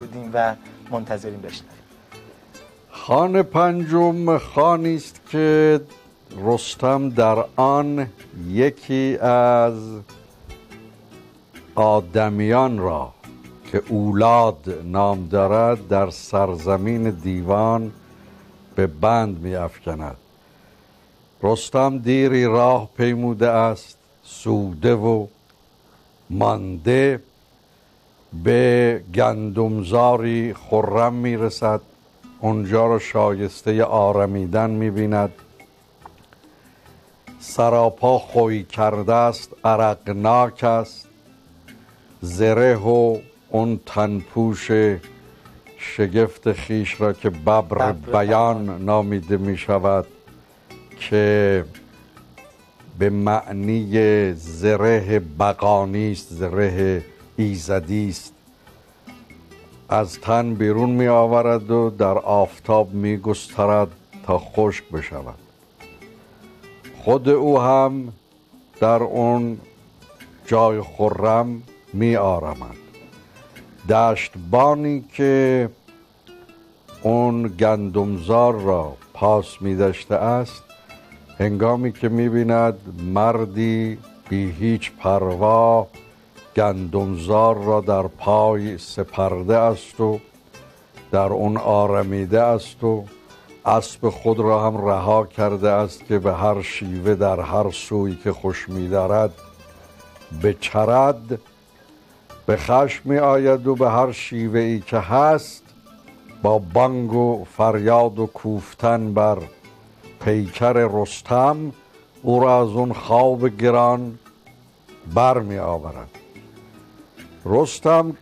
بودیم و منتظریم بشنویم. خان پنجم خانی است که رستم در آن یکی از آدمیان را که اولاد نام دارد در سرزمین دیوان به بند می افکند. رستم دیری راه پیموده است سوده و مانده به گندمزاری خرم می‌رسد اونجا رو شایسته آرمیدن می‌بیند. سراپا خوی کرده است عرقناک است. زره و اون تنپوش شگفت خیش را که ببر بیان نامیده می شود که به معنی زره بقانی است زره ایزدی است. از تن بیرون می آورد و در آفتاب می گسترد تا خشک بشود. خود او هم در اون جای خرم می آرمد. دشتبانی که اون گندمزار را پاس می داشته است هنگامی که می بیند مردی بی هیچ پروا گندمزار را در پای سپرده است و در اون آرمیده است و اسب خود را هم رها کرده است که به هر شیوه در هر سوی که خوش می دارد به چرد به خشم می آید و به هر شیوه ای که هست با بانگ و فریاد و کوفتن بر پیکر رستم او را از اون خواب گران بر می آورد. رستم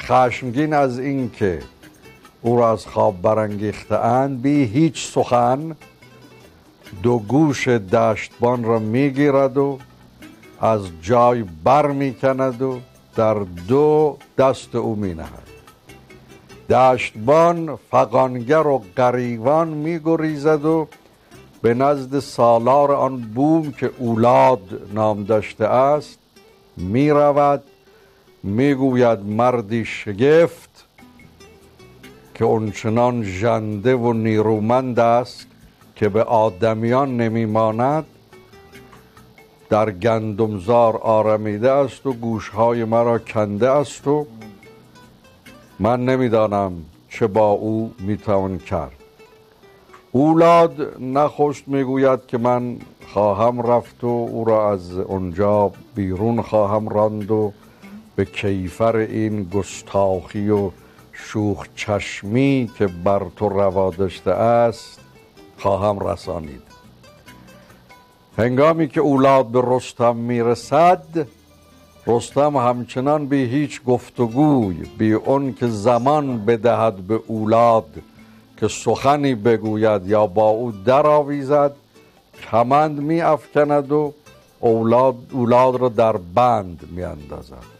خشمگین از اینکه او را از خواب برانگیخته اند بی هیچ سخن دو گوش دشتبان را می‌گیرد و از جای بر می‌کند و در دو دست او می نهد دشتبان فقانگر و قریوان میگریزد و به نزد سالار آن بوم که اولاد نام داشته است می رود می‌گوید مردی شگفت که اونچنان ژنده و نیرومند است که به آدمیان نمیماند در گندمزار آرمیده است و گوشهای مرا کنده است و من نمی‌دانم چه با او می‌توان کرد. اولاد نخست می‌گوید که من خواهم رفت و او را از اونجا بیرون خواهم راند و به کیفر این گستاخی و شوخ چشمی که بر تو روا داشته است خواهم رسانید. هنگامی که اولاد به رستم می‌رسد رستم همچنان بی هیچ گفتگوی بی اون که زمان بدهد به اولاد که سخنی بگوید یا با او درآویزد کمند می افکند و اولاد, اولاد را در بند می اندازد